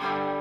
you